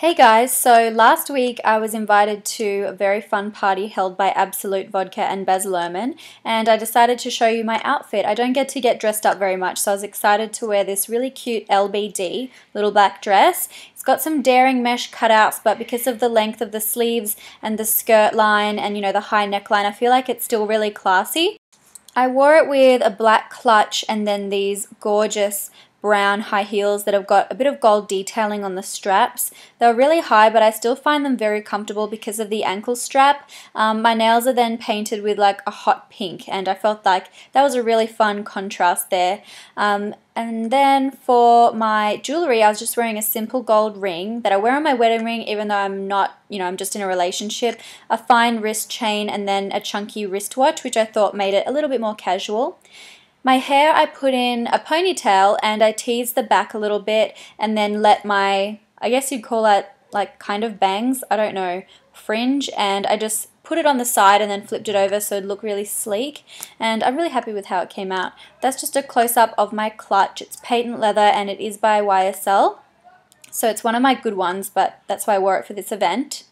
Hey guys, so last week I was invited to a very fun party held by Absolut Vodka and Baz Luhrmann, and I decided to show you my outfit. I don't get to get dressed up very much, so I was excited to wear this really cute LBD little black dress. It's got some daring mesh cutouts, but because of the length of the sleeves and the skirt line and you know the high neckline, I feel like it's still really classy. I wore it with a black clutch and then these gorgeous brown high heels that have got a bit of gold detailing on the straps. They're really high, but I still find them very comfortable because of the ankle strap. Um, my nails are then painted with like a hot pink, and I felt like that was a really fun contrast there. Um, and then for my jewelry, I was just wearing a simple gold ring that I wear on my wedding ring, even though I'm not, you know, I'm just in a relationship, a fine wrist chain, and then a chunky wristwatch, which I thought made it a little bit more casual. My hair, I put in a ponytail and I teased the back a little bit and then let my, I guess you'd call that like kind of bangs, I don't know, fringe, and I just put it on the side and then flipped it over so it'd look really sleek and I'm really happy with how it came out. That's just a close-up of my clutch. It's patent leather and it is by YSL. So it's one of my good ones, but that's why I wore it for this event.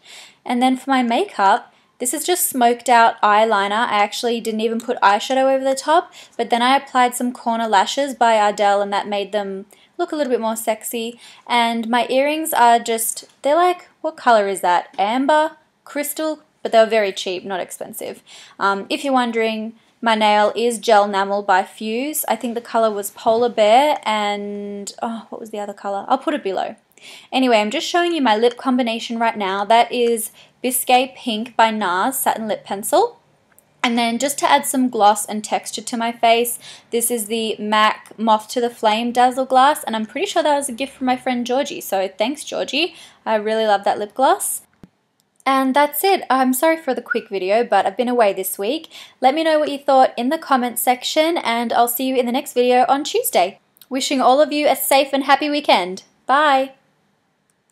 And then for my makeup, this is just smoked out eyeliner. I actually didn't even put eyeshadow over the top, but then I applied some corner lashes by Ardell and that made them look a little bit more sexy. And my earrings are just, they're like, what color is that? Amber? Crystal? But they're very cheap, not expensive. Um, if you're wondering, my nail is Gel Enamel by Fuse. I think the color was Polar Bear and, oh, what was the other color? I'll put it below. Anyway, I'm just showing you my lip combination right now. That is Biscay Pink by NARS Satin Lip Pencil. And then just to add some gloss and texture to my face, this is the MAC Moth to the Flame Dazzle Glass, and I'm pretty sure that was a gift from my friend Georgie, so thanks Georgie. I really love that lip gloss. And that's it. I'm sorry for the quick video, but I've been away this week. Let me know what you thought in the comments section, and I'll see you in the next video on Tuesday. Wishing all of you a safe and happy weekend. Bye!